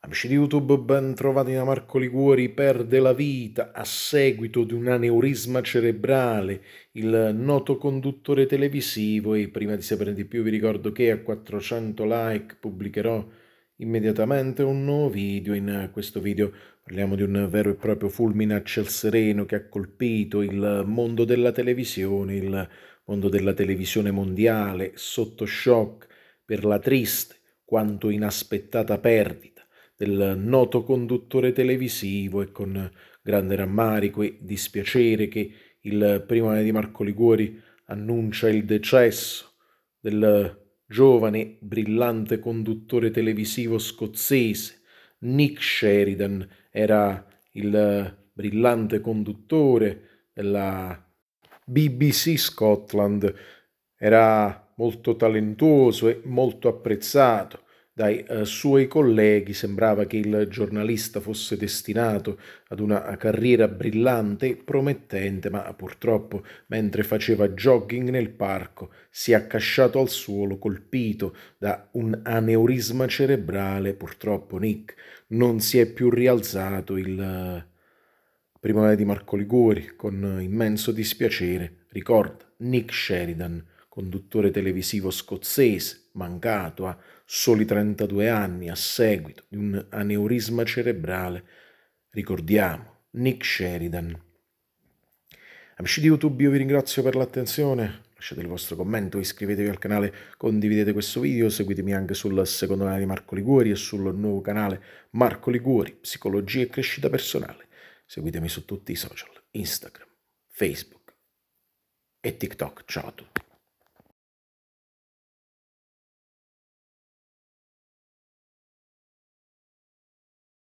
Amici di YouTube, ben trovati da Marco Liguori, perde la vita a seguito di un aneurisma cerebrale, il noto conduttore televisivo e prima di sapere di più vi ricordo che a 400 like pubblicherò immediatamente un nuovo video. In questo video parliamo di un vero e proprio fulmine a ciel sereno che ha colpito il mondo della televisione, il mondo della televisione mondiale, sotto shock per la triste quanto inaspettata perdita del noto conduttore televisivo e con grande rammarico e dispiacere che il primo di Marco Liguori annuncia il decesso del giovane brillante conduttore televisivo scozzese. Nick Sheridan era il brillante conduttore della BBC Scotland. Era molto talentuoso e molto apprezzato dai eh, suoi colleghi sembrava che il giornalista fosse destinato ad una carriera brillante e promettente, ma purtroppo mentre faceva jogging nel parco si è accasciato al suolo colpito da un aneurisma cerebrale. Purtroppo Nick non si è più rialzato il eh, primo di Marco Liguori con immenso dispiacere ricorda Nick Sheridan conduttore televisivo scozzese, mancato a soli 32 anni a seguito di un aneurisma cerebrale. Ricordiamo, Nick Sheridan. Amici di YouTube, io vi ringrazio per l'attenzione. Lasciate il vostro commento, iscrivetevi al canale, condividete questo video, seguitemi anche sul secondo canale di Marco Liguori e sul nuovo canale Marco Liguori, Psicologia e Crescita Personale. Seguitemi su tutti i social, Instagram, Facebook e TikTok. Ciao a tutti.